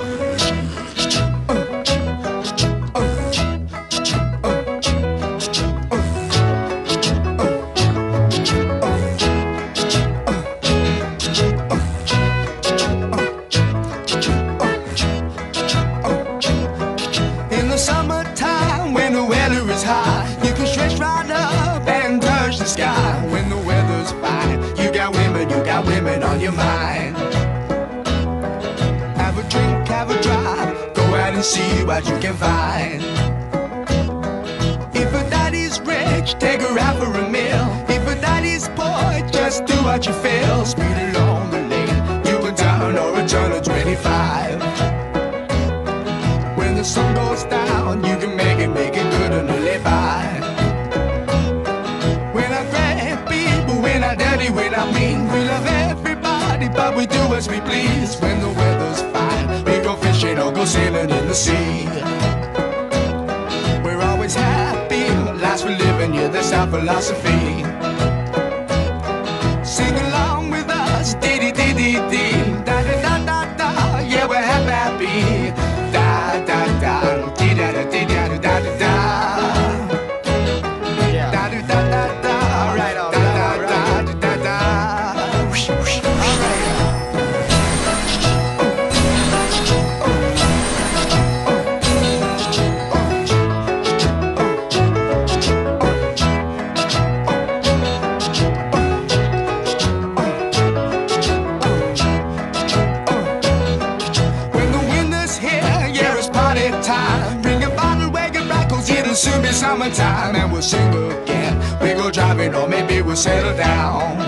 In the summertime, when the weather is high, you can stretch right up and touch the sky. When the weather's fine, you got women, you got women on your mind. A drink, have a drive, go out and see what you can find. If a daddy's rich, take her out for a meal. If a daddy's poor, just do what you feel. Speed along the lane, you can down or a turn of 25. When the sun goes down, you can make it, make it good and live by. When I mean, we love everybody, but we do as we please. When the the. We're always happy, Lives we're living, yeah, that's our philosophy. It'll soon be summertime. And we'll sing again. We go driving, or maybe we'll settle down.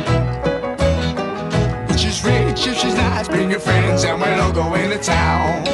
If she's rich, if she's nice, bring your friends, and we'll all go into town.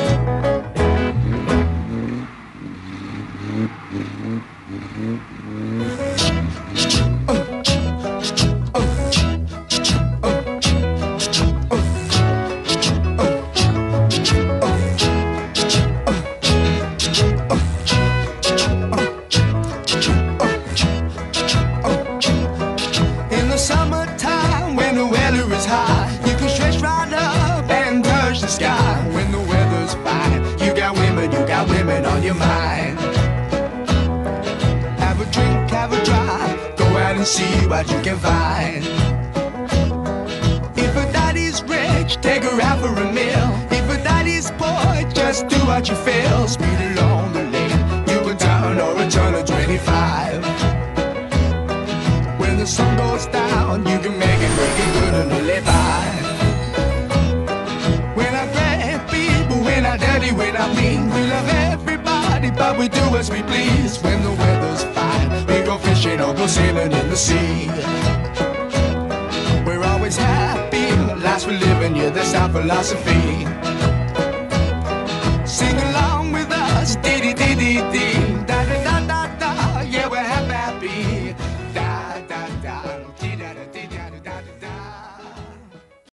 The sky. When the weather's fine, you got women, you got women on your mind. Have a drink, have a drive, go out and see what you can find. If a daddy's rich, take her out for a meal. If a daddy's poor, just do what you feel. Speed along the lane, you can turn or a turn of 25. When the sun goes down, you can make it, make it good and live we do as we please. When the weather's fine, we go fishing or go sailing in the sea. We're always happy, last we're living, yeah, that's our philosophy.